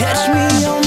Catch me on